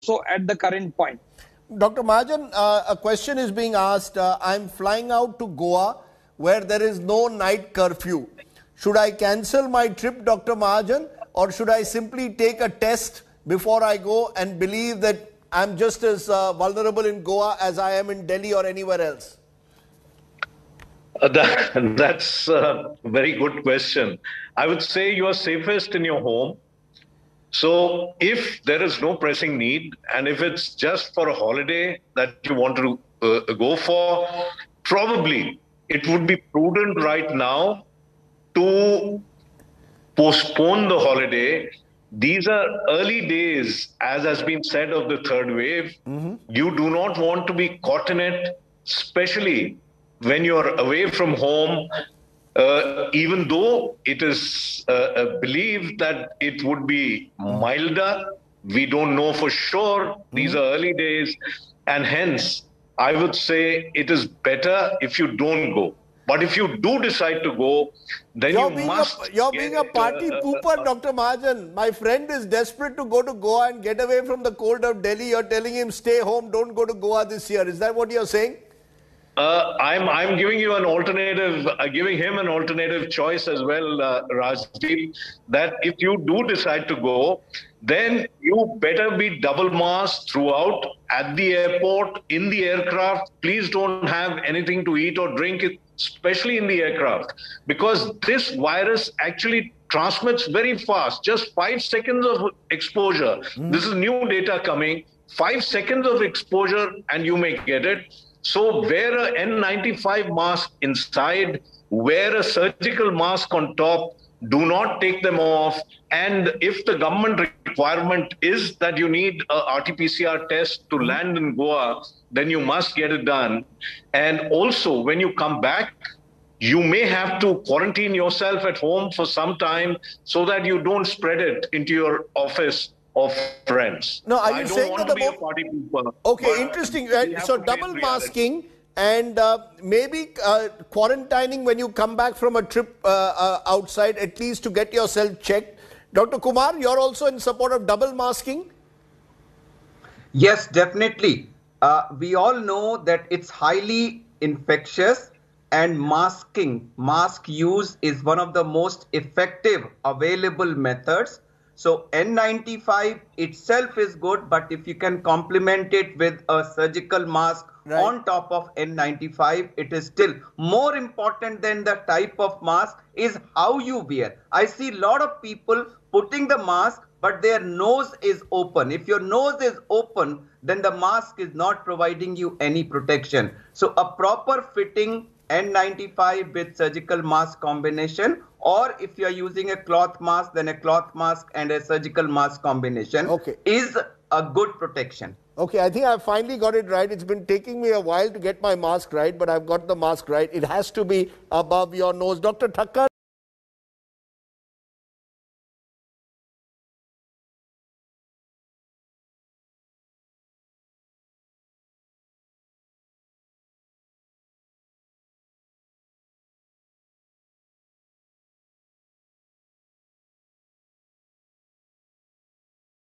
also at the current point. Dr. Mahajan, uh, a question is being asked. Uh, I'm flying out to Goa where there is no night curfew. Should I cancel my trip, Dr. Mahajan, or should I simply take a test before I go and believe that I'm just as uh, vulnerable in Goa as I am in Delhi or anywhere else? Uh, that, that's a very good question. I would say you are safest in your home. So, if there is no pressing need, and if it's just for a holiday that you want to uh, go for, probably it would be prudent right now to postpone the holiday. These are early days, as has been said, of the third wave. Mm-hmm. You do not want to be caught in it, especially when you're away from home, uh, even though it is uh, uh, believed that it would be milder, we don't know for sure. These are early days, and hence, I would say it is better if you don't go. But if you do decide to go, then you're you being must. A, you're being a party uh, pooper, Dr. Mahajan. My friend is desperate to go to Goa and get away from the cold of Delhi. You're telling him stay home, don't go to Goa this year. Is that what you're saying? Uh, I'm I'm giving you an alternative, uh, giving him an alternative choice as well, uh, Rajdeep. That if you do decide to go, then you better be double masked throughout at the airport, in the aircraft. Please don't have anything to eat or drink, especially in the aircraft, because this virus actually transmits very fast. Just five seconds of exposure. Mm. This is new data coming. Five seconds of exposure, and you may get it so wear a N95 mask inside, wear a surgical mask on top, do not take them off. And if the government requirement is that you need a RT-PCR test to hmm. land in Goa, then you must get it done. And also, when you come back, you may have to quarantine yourself at home for some time so that you don't spread it into your office of friends. No, are you saying that the people, Okay, interesting. So double masking and uh, maybe uh, quarantining when you come back from a trip uh, uh, outside, at least to get yourself checked. Dr. Kumar, you're also in support of double masking? Yes, definitely. Uh, we all know that it's highly infectious and masking, mask use is one of the most effective available methods so N95 itself is good, but if you can complement it with a surgical mask right. on top of N95, it is still more important than the type of mask is how you wear. I see a lot of people putting the mask, but their nose is open. If your nose is open, then the mask is not providing you any protection. So a proper fitting N95 with surgical mask combination or if you are using a cloth mask then a cloth mask and a surgical mask combination okay. is a good protection. Okay, I think I finally got it right. It's been taking me a while to get my mask right, but I've got the mask right. It has to be above your nose. Dr. Thakkar,